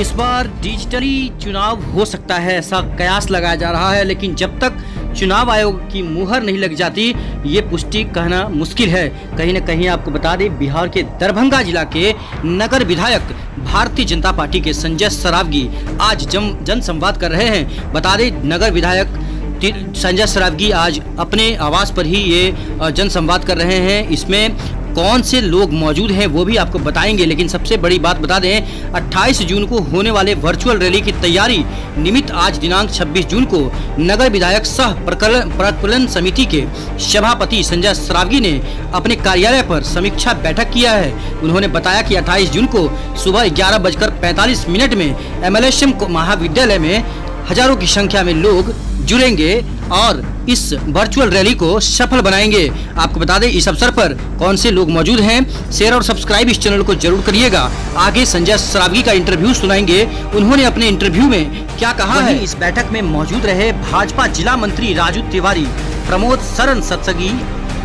इस बार डिजिटली चुनाव हो सकता है, ऐसा कयास लगाया जा रहा है, लेकिन जब तक चुनाव आयोग की मुहर नहीं लग जाती, ये पुष्टि कहना मुश्किल है। कहीं ना कहीं आपको बता दें, बिहार के दरभंगा जिला के नगर विधायक भारतीय जनता पार्टी के संजय सरावगी आज जम जन संवाद कर रहे हैं। बता दें, नगर विधायक संजय सरावगी आज अपने आवास पर ही ये जन संवाद कर रहे हैं। इसमें कौन से लोग मौजूद हैं वो भी आपको बताएँगे, लेकिन सबसे बड़ी बात बता दें 28 जून को होने वाले वर्चुअल रैली की तैयारी निमित्त आज दिनांक 26 जून को नगर विधायक सह प्रकलन समिति के सभापति संजय सरावगी ने अपने कार्यालय पर समीक्षा बैठक किया है। उन्होंने बताया कि 28 जून को सुबह ग्यारह बजकर पैंतालीस मिनट में एम महाविद्यालय में हज़ारों की संख्या में लोग जुड़ेंगे और इस वर्चुअल रैली को सफल बनाएँगे। आपको बता दें इस अवसर पर कौन से लोग मौजूद हैं? शेयर और सब्सक्राइब इस चैनल को ज़रूर करिएगा। आगे संजय सरावगी का इंटरव्यू सुनाएँगे। उन्होंने अपने इंटरव्यू में क्या कहा है? इस बैठक में मौजूद रहे भाजपा जिला मंत्री Raju Tiwari Pramod Saran Satsangi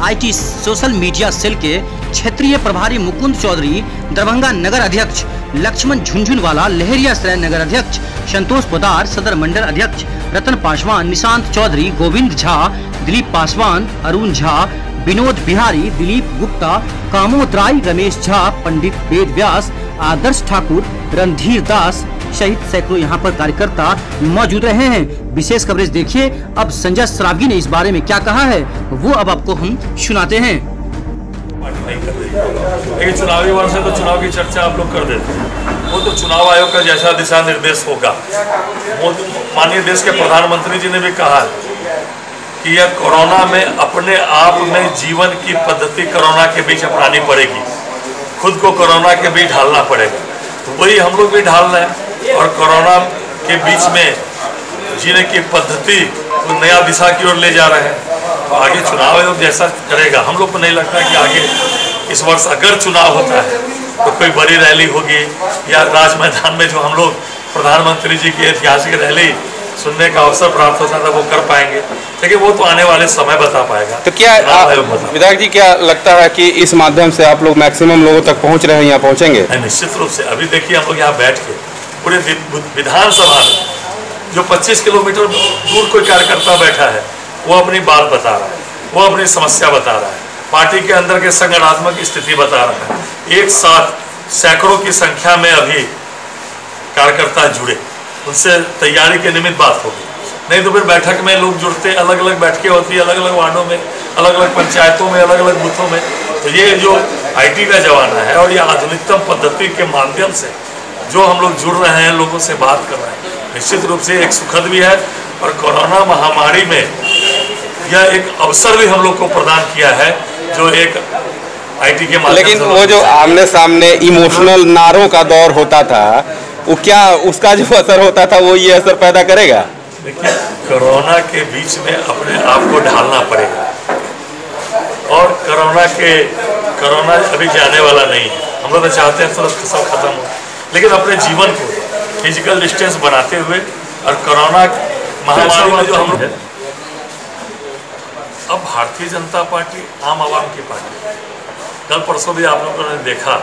IT social media cell के क्षेत्रीय प्रभारी मुकुंद चौधरी दरभंगा नगर अध्यक्ष लक्ष्मण झुंझुनवाला लहरिया सराय नगर अध्यक्ष संतोष पोदार, सदर मंडल अध्यक्ष, रतन पासवान, निशांत चौधरी, गोविंद झा, दिलीप पासवान, अरुण झा, विनोद बिहारी, दिलीप गुप्ता कामोद राय रमेश झा, पंडित वेद व्यास आदर्श ठाकुर, रणधीर दास सहित सैकड़ों यहाँ पर कार्यकर्ता मौजूद रहे हैं। विशेष कवरेज देखिए, अब संजय सरावगी ने इस बारे में क्या कहा है, वो अब आपको हम सुनाते हैं। लेकिन चुनावी वर्ष है तो चुनाव की चर्चा आप लोग कर देते हैं। वो तो चुनाव आयोग का जैसा दिशा निर्देश होगा। माननीय देश के प्रधानमंत्री जी ने भी कहा कि यह कोरोना में अपने आप में जीवन की पद्धति कोरोना के बीच अपनानी पड़ेगी। खुद को कोरोना के बीच ढालना पड़ेगा। तो वही हम लोग भी ढाल रहे हैं और कोरोना के बीच में जीने की पद्धति को नया दिशा की ओर ले जा रहे हैं। तो आगे चुनाव आयोग जैसा करेगा। हम लोग को नहीं लगता कि आगे इस वर्ष अगर चुनाव होता है तो कोई बड़ी रैली होगी या राज मैदान में जो हम लोग प्रधानमंत्री जी की ऐतिहासिक रैली सुनने का अवसर प्राप्त होता था वो कर पाएँगे। लेकिन वो तो आने वाले समय बता पाएगा। तो क्या विधायक जी क्या लगता है कि इस माध्यम से आप लोग मैक्सिमम लोगों तक पहुँच रहे हैं यहाँ पहुँचेंगे? निश्चित रूप से। अभी देखिए हम लोग यहाँ बैठ के पूरे विधानसभा में जो 25 किलोमीटर दूर कोई कार्यकर्ता बैठा है वो अपनी बात बता रहा है, वो अपनी समस्या बता रहा है। पार्टी के अंदर के संगठनात्मक स्थिति बता रहा है। एक साथ सैकड़ों की संख्या में अभी कार्यकर्ता जुड़े, उनसे तैयारी के निमित्त बात होगी नहीं तो फिर बैठक में लोग जुड़ते अलग अलग बैठकें होती अलग अलग वार्डों में अलग अलग पंचायतों में अलग अलग बूथों में। तो ये जो आईटी का जमाना है और ये आधुनिकतम पद्धति के माध्यम से जो हम लोग जुड़ रहे हैं, लोगों से बात कर रहे हैं, निश्चित रूप से एक सुखद भी है और कोरोना महामारी में यह एक अवसर भी हम लोग को प्रदान किया है जो एक आईटी के माध्यम लेकिन वो जो आमने सामने इमोशनल नारों का दौर होता था वो क्या उसका जो असर होता था वो ये असर पैदा करेगा? देखिए कोरोना के बीच में अपने आप को ढालना पड़ेगा। और कोरोना के कोरोना अभी जाने वाला नहीं है। हम लोग तो चाहते हैं तुरंत सब खत्म हो। लेकिन अपने जीवन को फ़िज़िकल डिस्टेंस बनाते हुए और कोरोना महामारी में जो हम लोग अब भारतीय जनता पार्टी, आम आवाम की पार्टी। कल परसों भी आप लोगों ने देखा,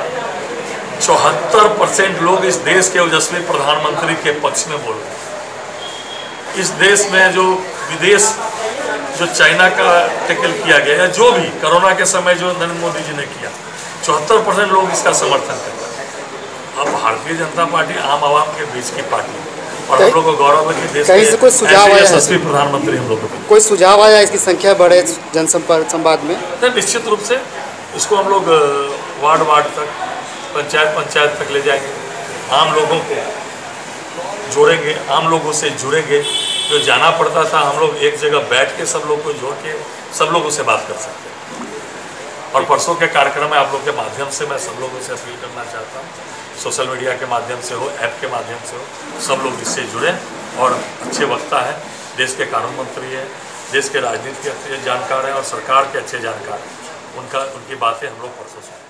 चौहत्तर परसेंट लोग इस देश के ओजस्वी प्रधानमंत्री के पक्ष में बोल रहे इस देश में जो विदेश, जो चाइना का टेकल किया गया या जो भी कोरोना के समय जो नरेंद्र मोदी जी ने किया, चौहत्तर परसेंट लोग इसका समर्थन कर रहे हैं। अब भारतीय जनता पार्टी, आम आवाम के बीच की पार्टी। और हम लोग को गौरव है कि देश कहीं से कोई सुझाव आया प्रधानमंत्री हम लोग को। कोई सुझाव आया इसकी संख्या बढ़े जनसंपर्क संवाद में? निश्चित रूप से। इसको हम लोग वार्ड वार्ड तक पंचायत पंचायत तक ले जाएँगे। आम लोगों को जोड़ेंगे आम लोगों से जुड़ेंगे। जो जाना पड़ता था हम लोग एक जगह बैठ के सब लोग को जोड़ के सब लोगों से बात कर सकते हैं। और परसों के कार्यक्रम में आप लोग के माध्यम से मैं सब लोगों से अपील करना चाहता हूँ, सोशल मीडिया के माध्यम से हो, ऐप के माध्यम से हो, सब लोग इससे जुड़ें और अच्छे वक्ता हैं, देश के कानून मंत्री हैं, देश के राजनीति के अच्छे जानकार हैं और सरकार के अच्छे जानकार हैं। उनका, उनकी बातें हम लोग परसों सुने